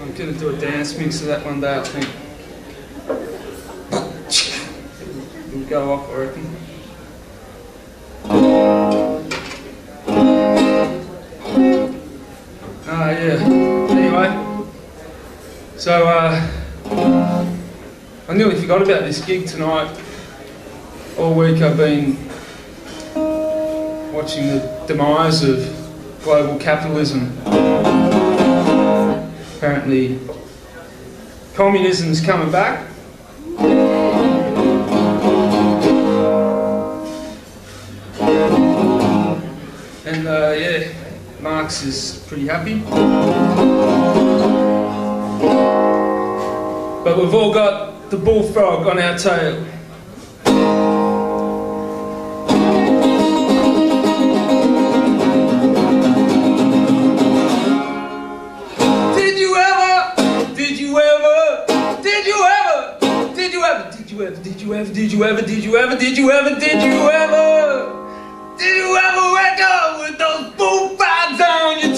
I'm gonna do a dance mix of that one day, I think. It'll go off, I reckon. Ah, yeah. Anyway, so uh, I nearly forgot about this gig tonight. All week I've been watching the demise of global capitalism. Apparently, communism's coming back. And uh, yeah, Marx is pretty happy. But we've all got the bullfrog on our tail. You ever? Did you ever? Did you ever? Did you ever? Did you ever? Did you ever? Did you ever? Wake up with those bullfrogs on your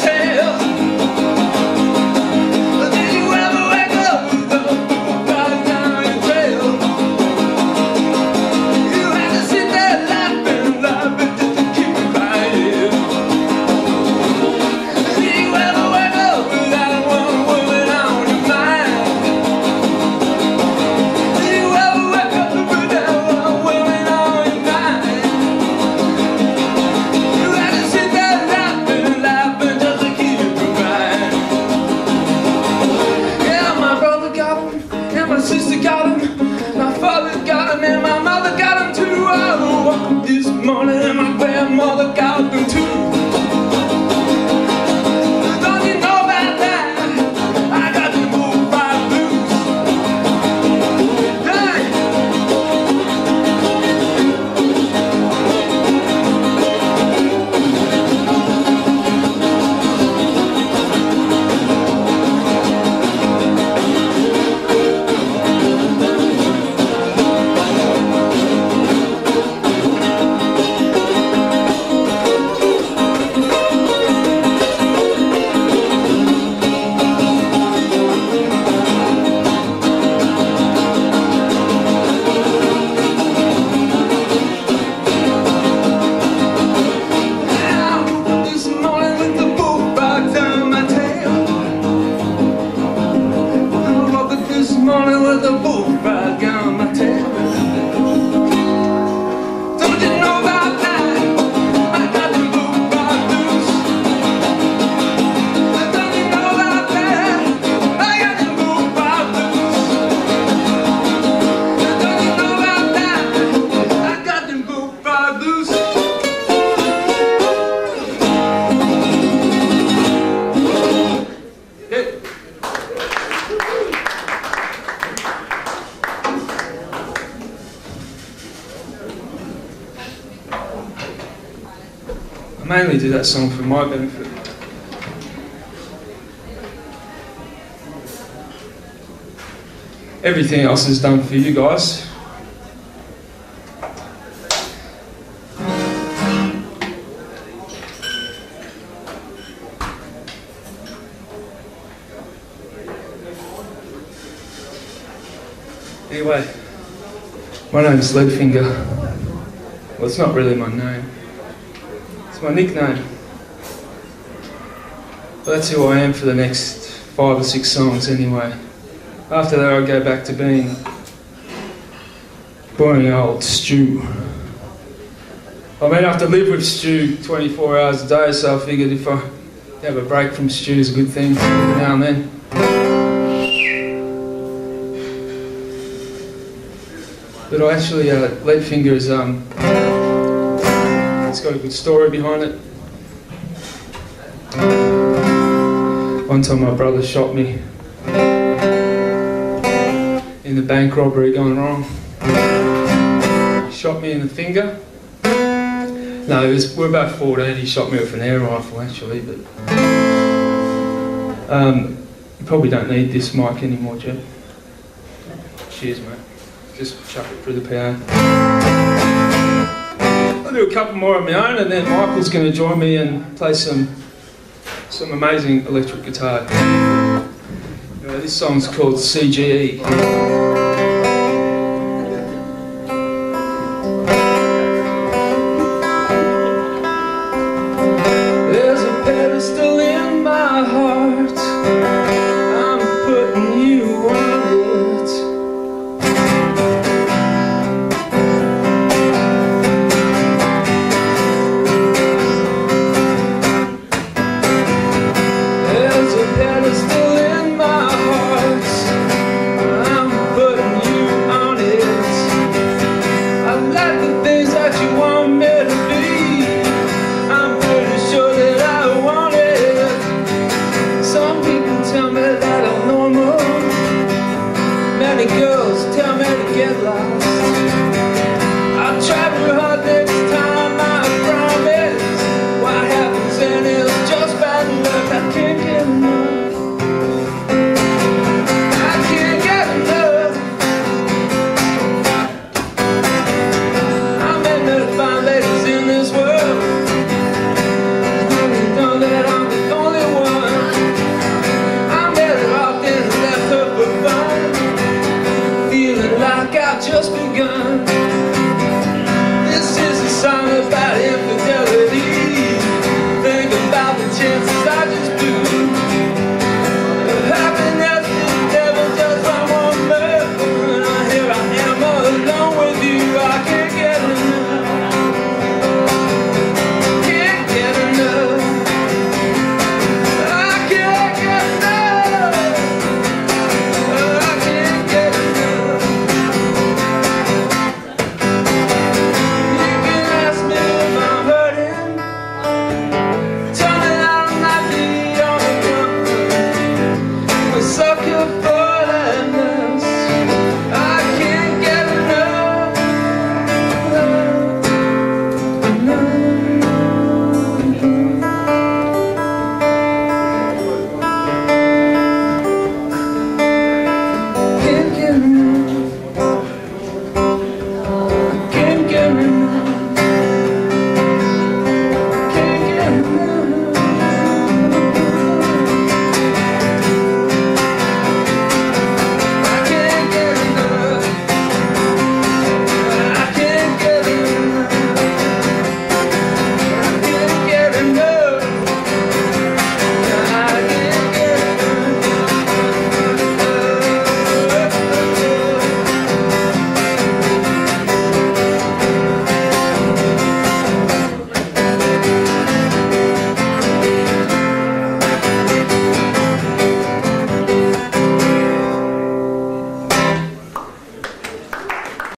mainly do that song for my benefit. Everything else is done for you guys. Anyway, my name's Leadfinger. Well, it's not really my name. It's my nickname. But that's who I am for the next five or six songs anyway. After that, I go back to being boring old Stu. I mean, I have to live with Stu 24 hours a day, so I figured if I have a break from Stu is a good thing now and then. But I actually, uh, Leadfinger is, um, it's got a good story behind it. One time my brother shot me in the bank robbery gone wrong. He shot me in the finger. No, it was, we're about 14. He shot me with an air rifle actually, but um, you probably don't need this mic anymore, Jeff. Cheers, mate. Just chuck it through the PA. Do a couple more of my own, and then Michael's going to join me and play some some amazing electric guitar. Uh, this song's called CGE. girls tell me to get lost I travel hard next like I've just begun. This is a song about everything.